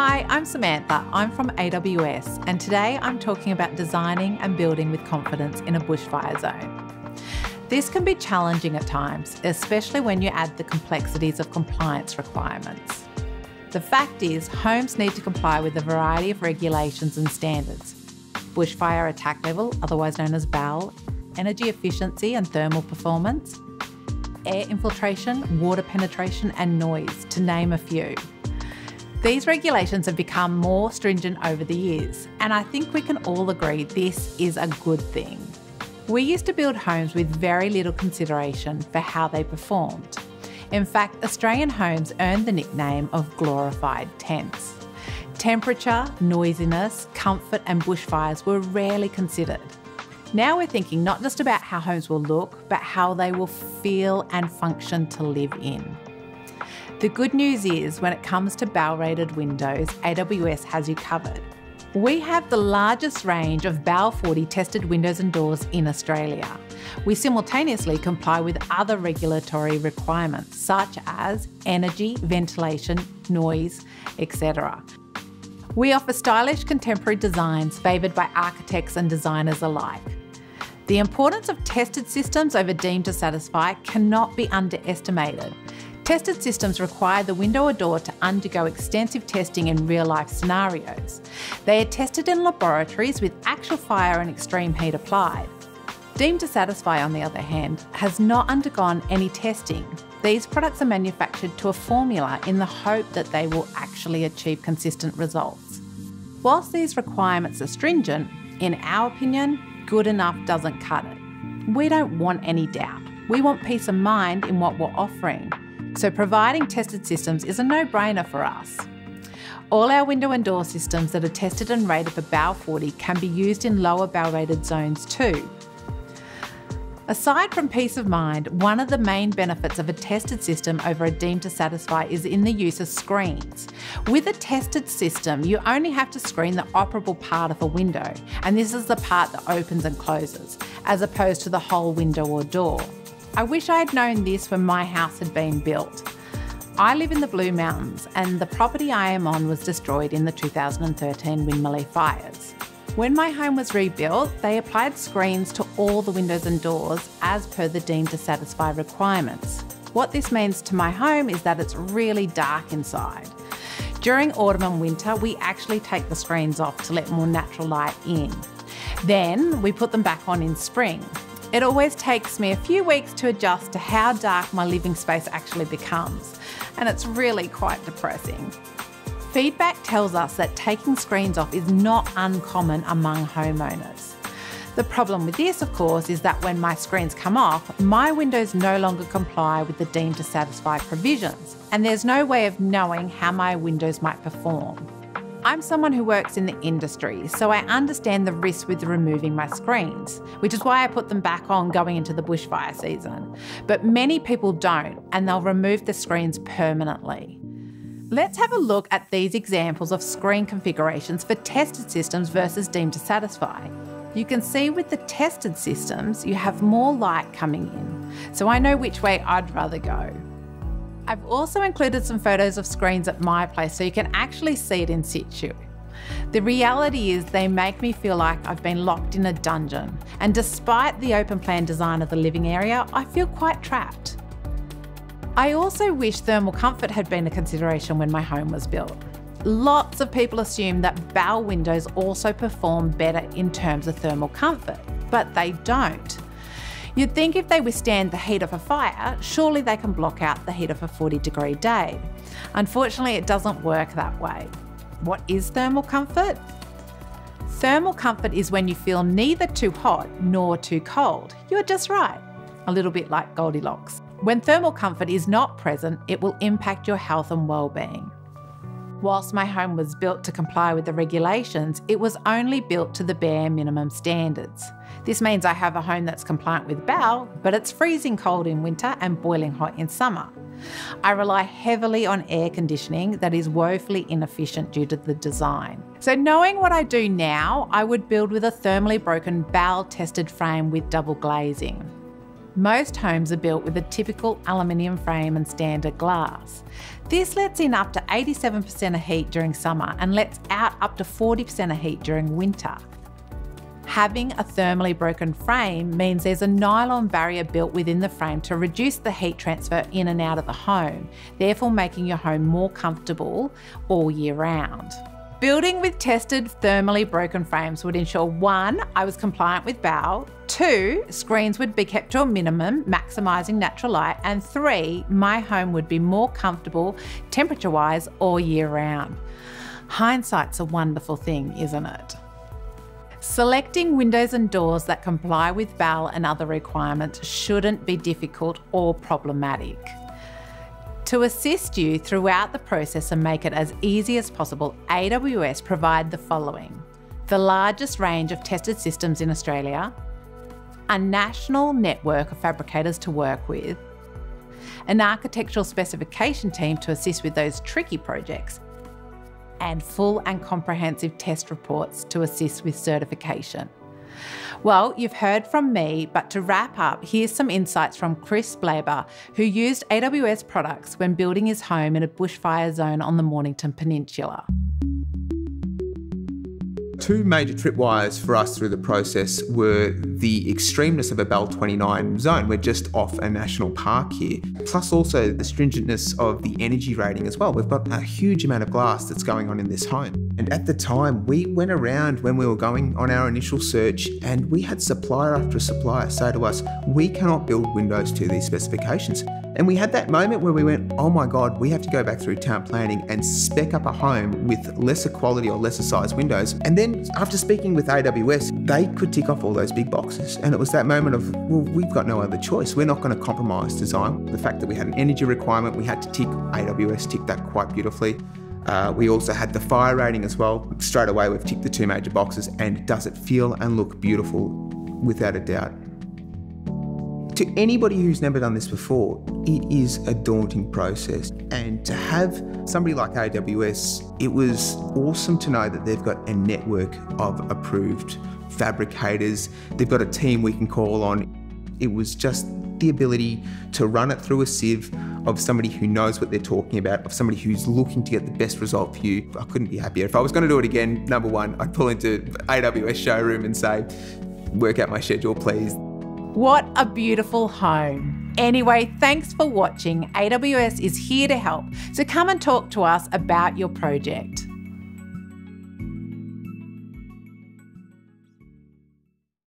Hi, I'm Samantha. I'm from AWS, and today I'm talking about designing and building with confidence in a bushfire zone. This can be challenging at times, especially when you add the complexities of compliance requirements. The fact is, homes need to comply with a variety of regulations and standards bushfire attack level, otherwise known as BAL, energy efficiency and thermal performance, air infiltration, water penetration, and noise, to name a few. These regulations have become more stringent over the years, and I think we can all agree this is a good thing. We used to build homes with very little consideration for how they performed. In fact, Australian homes earned the nickname of glorified tents. Temperature, noisiness, comfort, and bushfires were rarely considered. Now we're thinking not just about how homes will look, but how they will feel and function to live in. The good news is, when it comes to BAL rated windows, AWS has you covered. We have the largest range of BAL 40 tested windows and doors in Australia. We simultaneously comply with other regulatory requirements such as energy, ventilation, noise, etc. We offer stylish contemporary designs favoured by architects and designers alike. The importance of tested systems over deemed to satisfy cannot be underestimated. Tested systems require the window or door to undergo extensive testing in real life scenarios. They are tested in laboratories with actual fire and extreme heat applied. Deemed to Satisfy, on the other hand, has not undergone any testing. These products are manufactured to a formula in the hope that they will actually achieve consistent results. Whilst these requirements are stringent, in our opinion, good enough doesn't cut it. We don't want any doubt. We want peace of mind in what we're offering. So providing tested systems is a no-brainer for us. All our window and door systems that are tested and rated for BAL 40 can be used in lower BAL rated zones too. Aside from peace of mind, one of the main benefits of a tested system over a deemed to satisfy is in the use of screens. With a tested system, you only have to screen the operable part of a window, and this is the part that opens and closes, as opposed to the whole window or door. I wish I had known this when my house had been built. I live in the Blue Mountains, and the property I am on was destroyed in the 2013 Winmalee fires. When my home was rebuilt, they applied screens to all the windows and doors as per the deemed to satisfy requirements. What this means to my home is that it's really dark inside. During autumn and winter, we actually take the screens off to let more natural light in. Then we put them back on in spring. It always takes me a few weeks to adjust to how dark my living space actually becomes, and it's really quite depressing. Feedback tells us that taking screens off is not uncommon among homeowners. The problem with this, of course, is that when my screens come off, my windows no longer comply with the deemed to satisfy provisions, and there's no way of knowing how my windows might perform. I'm someone who works in the industry, so I understand the risk with removing my screens, which is why I put them back on going into the bushfire season. But many people don't, and they'll remove the screens permanently. Let's have a look at these examples of screen configurations for tested systems versus deemed to satisfy. You can see with the tested systems, you have more light coming in, so I know which way I'd rather go. I've also included some photos of screens at my place so you can actually see it in situ. The reality is they make me feel like I've been locked in a dungeon, and despite the open plan design of the living area, I feel quite trapped. I also wish thermal comfort had been a consideration when my home was built. Lots of people assume that BAL windows also perform better in terms of thermal comfort, but they don't. You'd think if they withstand the heat of a fire, surely they can block out the heat of a 40 degree day. Unfortunately, it doesn't work that way. What is thermal comfort? Thermal comfort is when you feel neither too hot nor too cold. You're just right. A little bit like Goldilocks. When thermal comfort is not present, it will impact your health and well-being. Whilst my home was built to comply with the regulations, it was only built to the bare minimum standards. This means I have a home that's compliant with BAL, but it's freezing cold in winter and boiling hot in summer. I rely heavily on air conditioning that is woefully inefficient due to the design. So, knowing what I do now, I would build with a thermally broken BAL tested frame with double glazing. Most homes are built with a typical aluminium frame and standard glass. This lets in up to 87% of heat during summer and lets out up to 40% of heat during winter. Having a thermally broken frame means there's a nylon barrier built within the frame to reduce the heat transfer in and out of the home, therefore making your home more comfortable all year round. Building with tested thermally broken frames would ensure one, I was compliant with BAL, two, screens would be kept to a minimum, maximising natural light, and three, my home would be more comfortable temperature wise all year round. Hindsight's a wonderful thing, isn't it? Selecting windows and doors that comply with BAL and other requirements shouldn't be difficult or problematic. To assist you throughout the process and make it as easy as possible, AWS provide the following the largest range of tested systems in Australia, a national network of fabricators to work with, an architectural specification team to assist with those tricky projects, and full and comprehensive test reports to assist with certification. Well, you've heard from me, but to wrap up, here's some insights from Chris Blaber, who used AWS products when building his home in a bushfire zone on the Mornington Peninsula two major tripwires for us through the process were the extremeness of a BAL 29 zone. We're just off a national park here, plus also the stringentness of the energy rating as well. We've got a huge amount of glass that's going on in this home. And at the time, we went around when we were going on our initial search and we had supplier after supplier say to us, we cannot build windows to these specifications. And we had that moment where we went, oh my God, we have to go back through town planning and spec up a home with lesser quality or lesser size windows. And then after speaking with AWS, they could tick off all those big boxes. And it was that moment of, well, we've got no other choice. We're not going to compromise design. The fact that we had an energy requirement, we had to tick, AWS ticked that quite beautifully. Uh, we also had the fire rating as well. Straight away, we've ticked the two major boxes. And does it feel and look beautiful? Without a doubt. To anybody who's never done this before, it is a daunting process. And to have somebody like AWS, it was awesome to know that they've got a network of approved fabricators. They've got a team we can call on. It was just the ability to run it through a sieve of somebody who knows what they're talking about, of somebody who's looking to get the best result for you. I couldn't be happier. If I was going to do it again, number one, I'd pull into AWS showroom and say, work out my schedule, please. What a beautiful home. Anyway, thanks for watching. AWS is here to help, so come and talk to us about your project.